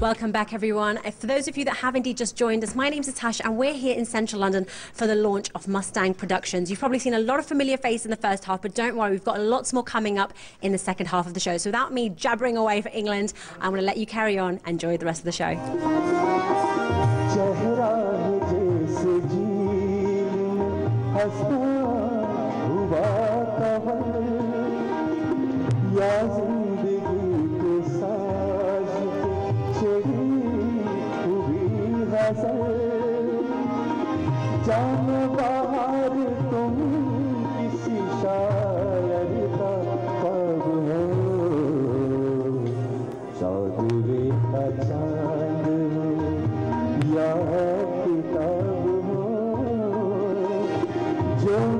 Welcome back, everyone. Uh, For those of you that have indeed just joined us, my name's Natasha, and we're here in central London for the launch of Mustang Productions. You've probably seen a lot of familiar faces in the first half, but don't worry, we've got lots more coming up in the second half of the show. So without me jabbering away for England, I'm going to let you carry on. Enjoy the rest of the show. जो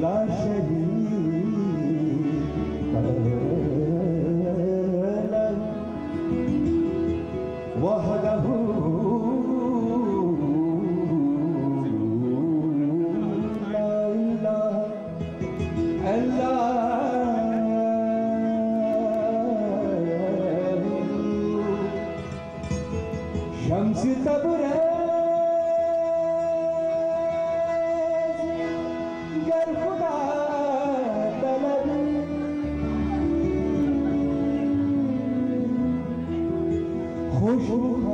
لاش Oh.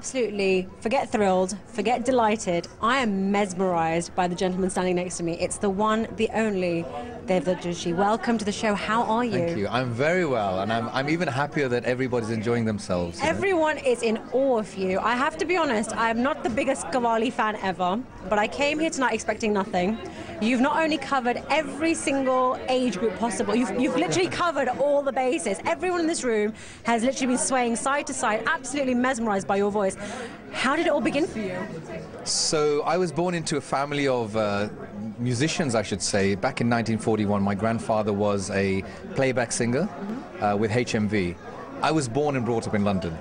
Absolutely forget thrilled, forget delighted. I am mesmerized by the gentleman standing next to me. It's the one, the only Devdutt Joshi. Welcome to the show. How are you? Thank you. I'm very well, and I'm, I'm even happier that everybody's enjoying themselves. you know. Everyone is in awe of you. I have to be honest, I'm not the biggest Qawwali fan ever, but I came here tonight expecting nothing. You've not only covered every single age group possible, you've, you've literally covered all the bases. Everyone in this room has literally been swaying side to side, absolutely mesmerized by your voice. How did it all begin for you? So I was born into a family of uh, musicians, I should say. Back in 1941, my grandfather was a playback singer uh, with HMV. I was born and brought up in London.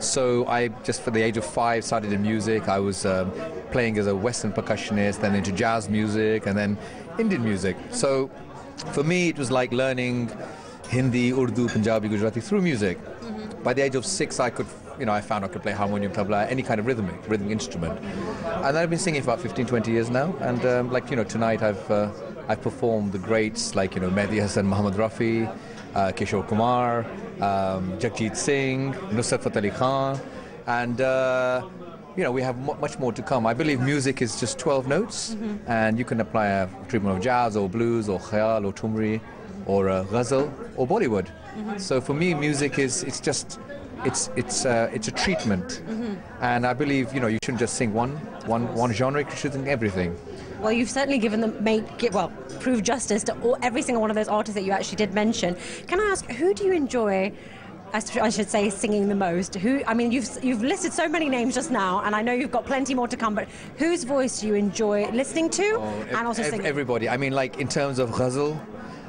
So I just, for the age of five, started in music. I was um, playing as a Western percussionist, then into jazz music, and then Indian music. So for me, it was like learning Hindi, Urdu, Punjabi, Gujarati through music. By the age of six, I could, you know, I found I could play harmonium, tabla, any kind of rhythmic, rhythmic instrument. And I've been singing for about 15, 20 years now. And um, like, you know, tonight I've, uh, I've performed the greats like, you know, Mehdi Hassan, Muhammad Rafi, uh, Kishore Kumar, um, Jagjit Singh, Nusrat Fateh Ali Khan. And, uh, you know, we have mu much more to come. I believe music is just 12 notes, and you can apply a treatment of jazz or blues or khayal or thumri or uh, ghazal or Bollywood. So for me, music is it's just it's it's uh, it's a treatment, and I believe you know you shouldn't just sing one one one genre. You should sing everything. Well, you've certainly given them, made, get, well, proved justice to all, every single one of those artists that you actually did mention. Can I ask, who do you enjoy? I should say singing the most. Who? I mean, you've you've listed so many names just now, and I know you've got plenty more to come. But whose voice do you enjoy listening to, and also Ev- singing? Everybody. I mean, like in terms of ghazal,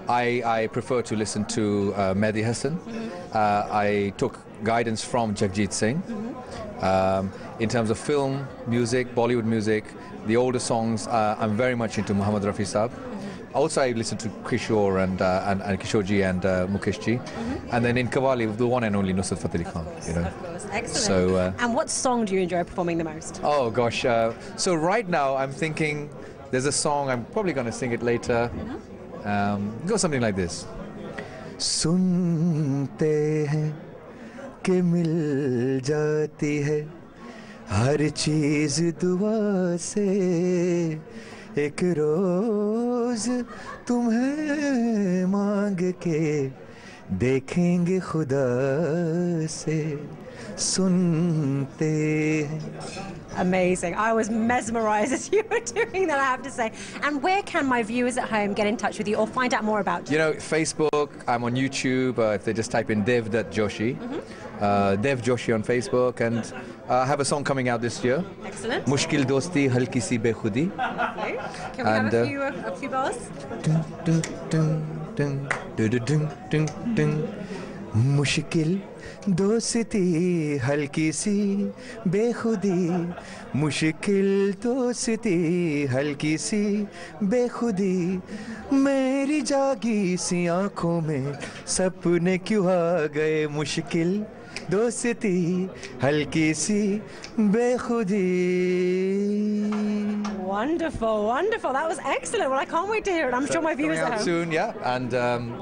I, I prefer to listen to uh, Mehdi Hassan. Mm-hmm. Uh, I took guidance from Jagjit Singh mm -hmm. um, in terms of film, music, Bollywood music, the older songs. Uh, I'm very much into Muhammad Rafi Saab. Mm -hmm. Also, I listen to Kishore and uh, and, and Kishorji and uh, Mukeshji, mm -hmm. and then in Qawwali, the one and only Nusrat Fateh Ali Khan. Course, you know? Excellent. So, uh, and what song do you enjoy performing the most? Oh gosh, uh, so right now I'm thinking there's a song I'm probably going to sing it later. Mm-hmm. Um, go something like this. सुनते हैं कि मिल जाती है। हर चीज़ दुआ से एक रोज तुम्हें मांग के देखेंगे खुदा से सुनते Amazing. I was mesmerized as you were doing that, I have to say. And where can my viewers at home get in touch with you or find out more about you? You know, Facebook, I'm on YouTube. Uh, if they just type in dev.joshi, mm -hmm. uh, Dev Joshi on Facebook. And uh, I have a song coming out this year. Excellent. Mushkil Dosti Halki Si Bekhudi. Can we and, have a uh, few, a few bars? Dun, dun, dun. Dun, dun, dun, dun, dun. मुश्किल दोस्ती हल्की सी बेखुदी। मुश्किल दोस्ती हल्की सी बेखुदी। मेरी जागी सी आँखों में सपने क्यों आ गए? मुश्किल दोस्ती हल्की सी बेखुदी। Wonderful, wonderful. That was excellent. Well, I can't wait to hear it. I'm sure my viewers coming out soon, yeah. And um,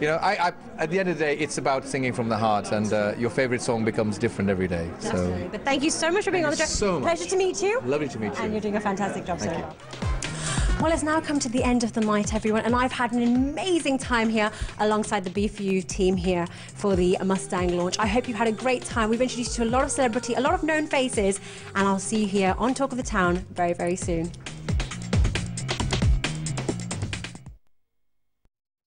you know, I, I, at the end of the day, it's about singing from the heart, and uh, your favorite song becomes different every day. Absolutely. So But thank you so much for being on the show. So much. Pleasure to meet you. lovely to meet you. And you're doing a fantastic job Thank so you. Well, it's now come to the end of the night, everyone, and I've had an amazing time here alongside the B4U team here for the Mustang launch. I hope you've had a great time. We've introduced you to a lot of celebrity, a lot of known faces, and I'll see you here on Talk of the Town very, very soon.